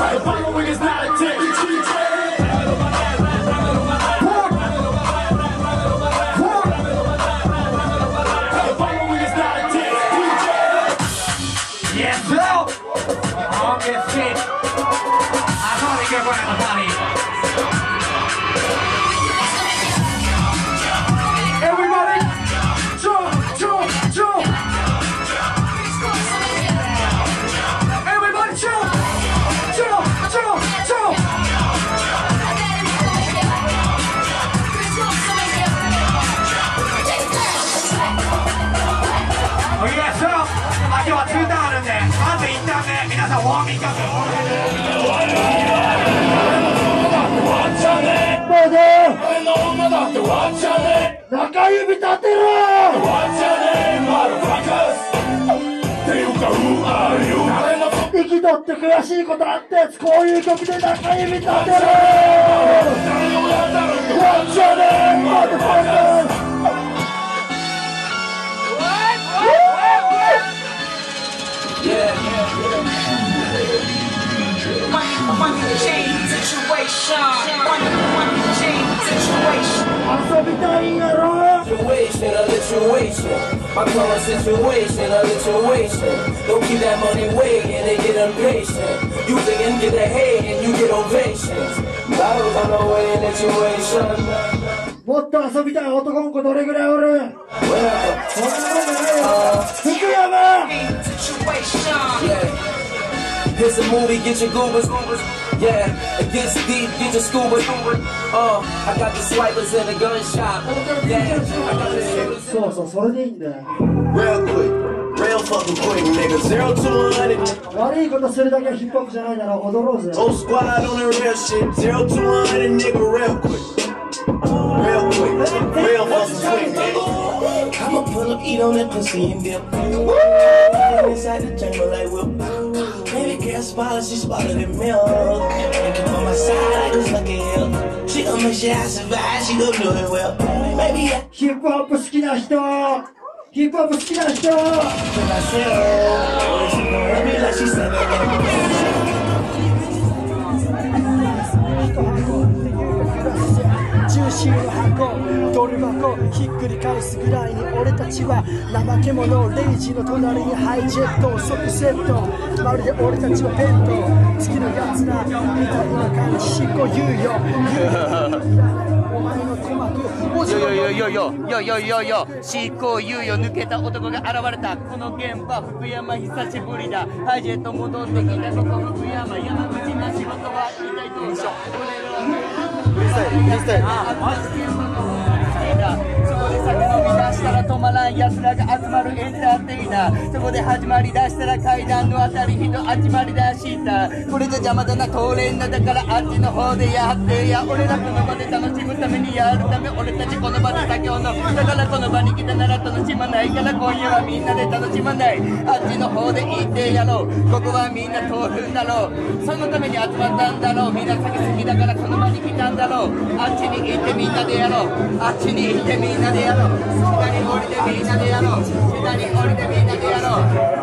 The following is not a test. 中指立てろワッチャーねマルファカスっていうか Who are you 誰の生きとって悔しいことあったやつこういう曲で中指立てろ誰の親だ situation. Money, money chain situation. 遊びたいんやろ situation, a situation. My current situation, a situation. Don't keep that money waiting and get impatient. You think and get ahead and you get ovations. Bottles on the way in situation. もっと遊びたい男の子どれぐらいおる Well, そんなことないよ福山 Situation. yeah. Here's a movie, get your goobers. Yeah, it gets deep, get your scuba. Uh, I got the swipers in the gun shop. Yeah, I got the shooters. そうそうそれでいいんだよ Real quick, real fucking quick, nigga. Zero to a hundred. 悪いことするだけはヒップホップじゃないだろ踊ろうぜ Whole squad on the real shit. Zero to a hundred, nigga. Real quick, real quick, real fucking quick, nigga. I'ma pull up, eat on that pussy and dip. Inside the chamber like whip. Baby girl swallow, she swallowed the milk. Looking for my side, I just look at him. She gon' make sure I survive, she gon' do it well. Maybe I ヒップホップ好きな人ヒップホップ好きな人 to myself. She gon' rub me like she said it. 重心の箱ドル箱ひっくり返すぐらいに俺たちは怠け者レイジの隣にハイジェット即セットまるで俺たちはペット月のやつらみたいな感じ執行猶予。お前の鼓膜よよよよよよよよ執行猶予抜けた男が現れたこの現場福山久しぶりだハイジェット戻ってきたここ福山山口な仕事は一体どうしよスタイルフリースタイル。そこで酒飲み出したら止まらん奴らが集まるエンターテイナー。そこで始まりだしたら階段のあたり人集まりだした。これじゃ邪魔だな通れんなだからあっちの方でやって。や俺らこの場で楽しむためにやるため俺たちこの場で酒を飲むだからこの場に来たなら楽しまないから今夜はみんなで楽しまない。あっちの方で行ってやろう。ここはみんな通るんだろう。そのために集まったんだろう。みんな酒好きだからこの場に来たんだろう。あっちに行ってみんなでやろう。あっちに行ってみんなでやろう。りてみんなでやろう下に降りてみんなでやろう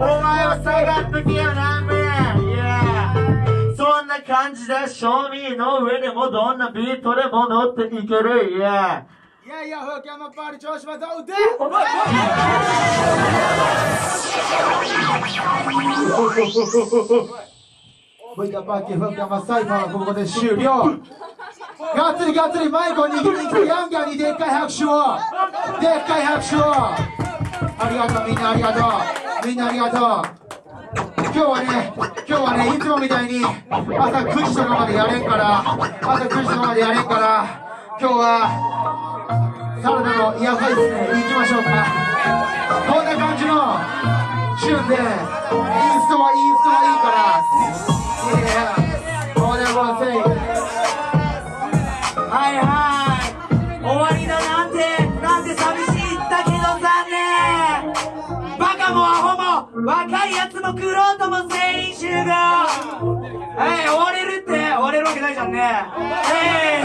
お前は下がってきよな。め Yeah そんな感じで正味の上でもどんなビートでも乗っていける？Yeah いやいや風景山パーリ調子まで打てブイカパーキーフッカマサイファーはここで終了。がっつりがっつりマイクを握りに来るヤンガーにでっかい拍手を。でっかい拍手を。ありがとうみんなありがとう。みんなありがとう今日はね今日はねいつもみたいに朝9時とかまでやれんから朝9時とかまでやれんから今日はサラダのイヤホイスで行きましょうか。こんな感じのチューンでインストはインスト若いやつも来ろうとも全員集合。はい終われるって終われるわけないじゃんね。えい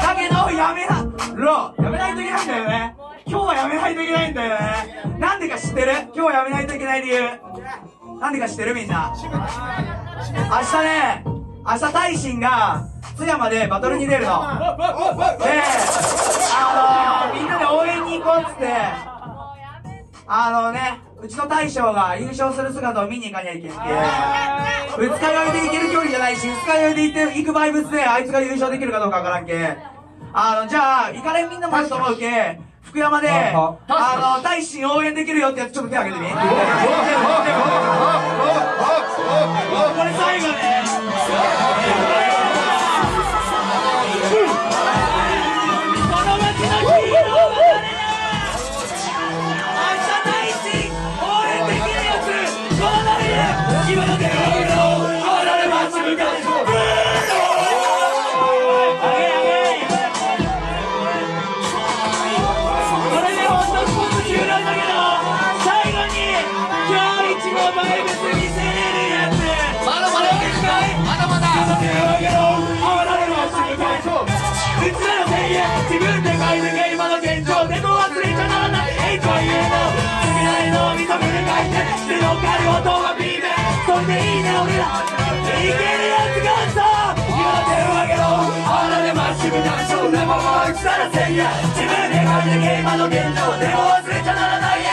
だけどやめなろ。やめないといけないんだよね。今日はやめないといけないんだよね。なんでか知ってる？今日はやめないといけない理由。なんでか知ってるみんな？明日ね明日大臣が津山でバトルに出るの。であのみんなで応援に行こうっつって。あのねうちの大将が優勝する姿を見に行かにゃいけんけ二日酔いで行ける距離じゃないし二日酔いで行って行くバイブスであいつが優勝できるかどうかわからんけあのじゃあ行かれんみんなもあると思うけ福山であの大臣応援できるよってやつちょっと手挙げてみこれ最後ね自分で書いてけ俺らいけるやつがさ今手を挙げろあられまっなそんなままうちらの宣言自分で今の現状でも忘れちゃならない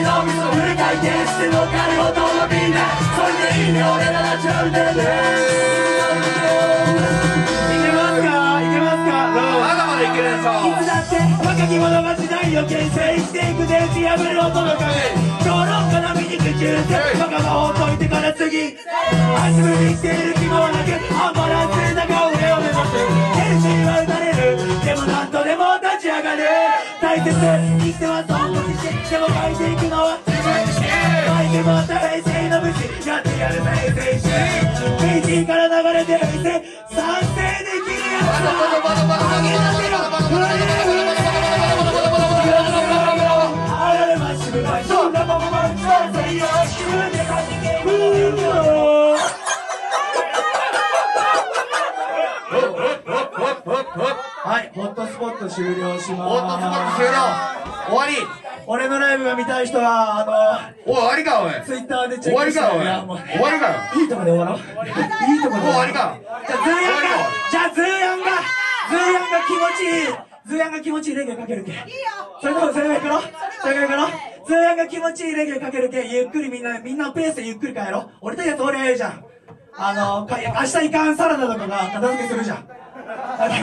いのを認めて書いてしてのか？る音がビーメそれでいいね俺らのチャンネルでいけますか？いけますか？まだまだいけるでしょいつだって若き者が時代を牽制していくで打ち破る音の影評論家の身に口中せバカがほっといてから次。足踏みしている希望なくアンバランスな顔俺を目指す天使は打たれる。でもなんとでも立ち上がる。大切生きては損をしてでも書いていくのは自分自身書いてもった平成の武士。やってやるぜ平成平成から流れてる平成賛成でポット終了します。ホットスポット終了終わり俺のライブが見たい人は、あの、おい、終わりか、おい。ツイッターでチェックして終わりか、おい。終わりかいいとこで終わろう。いいとこで終わりか。じゃあ、ズーヤンが、じゃあ、ズーヤンが、ズーヤンが気持ちいい。ズーヤンが気持ちいいレゲエかけるけ。いいよ。それでも、それでも行くのそれでも行くのズーヤンが気持ちいいレゲエかけるけ。ゆっくりみんな、みんなのペースでゆっくり帰ろう。俺とやつ俺ええじゃん。あの、か明日行かんサラダとかが片付けするじゃん。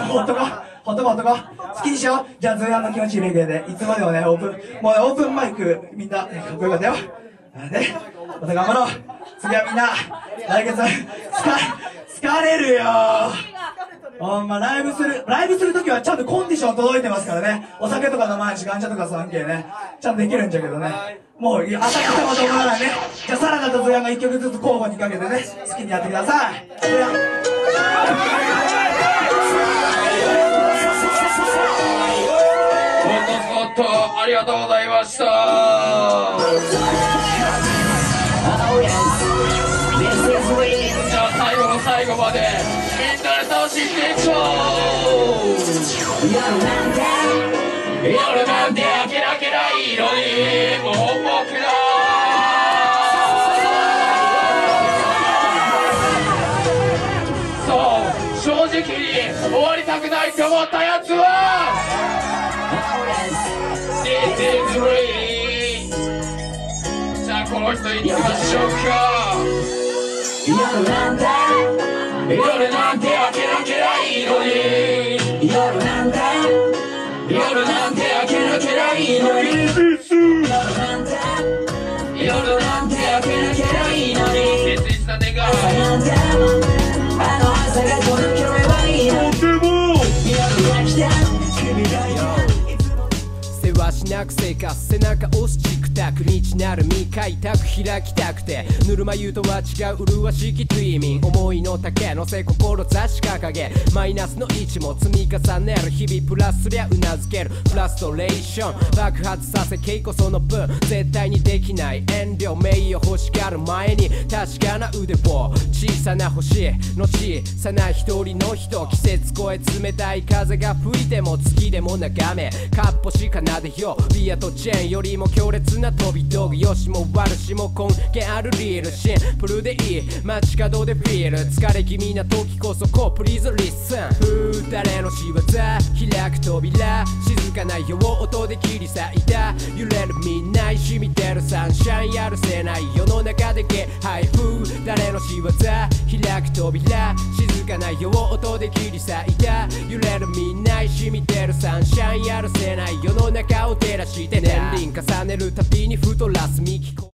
ほっとこほっとこほとこ好きにしようじゃあズーヤンの気持ちいいレゲエでいつまでもねオープンもうねオープンマイクみんなかっこよかったよ。ね。また頑張ろう。次はみんな来月つか疲れるよ。ほんまライブするライブするときはちゃんとコンディション届いてますからね。お酒とか飲まないしガンチャとか3系ね。ちゃんとできるんじゃけどね。もう朝来たこと思わないね。じゃあサラダとズヤンが1曲ずつ交互にかけてね好きにやってください。りがとうございました。じゃあ最後の最後までみんなで楽しんでいこう。夜なんて明けなけりゃいいのにもう僕だそう正直に終わりたくないって思ったやつはゃあこの人行きましょうか夜なんて夜なんて明けなきゃいいのに夜なんて夜なんて明けなきゃいいのに。夜なんて夜なんて明けなきゃいいのに切実な願いなんてあの朝が届けばいいのとても夜が来た君がいた世話しなく生活背中押すチクタク日なる未開拓開きたくてぬるま湯とは違う麗しき睡眠。思いの丈のせ志掲げ。マイナスの位置も積み重ねる日々プラスすりゃうなずけるフラストレーション。爆発させ稽古その分絶対にできない遠慮名誉欲しがる前に確かな腕を小さな星の小さな一人の人季節超え冷たい風が吹いても月でも眺め。かっぽし奏でよ。ビアとチェーンよりも強烈な飛び道具よしも悪しも根源あるリールシン。プルでいい。街角でフィール。疲れ気味な時こそこうプリーズリッスン。誰の仕業？開く扉。静かなよ音で切り裂いた。揺れるみんな染みてるサンシャイン。やるせない。世の中で気配風誰の仕業？開く扉静かな夜を音で切り裂いた。揺れるみんな染みてるサンシャインやらせない。世の中を照らして年輪重ねるたびに太らす。幹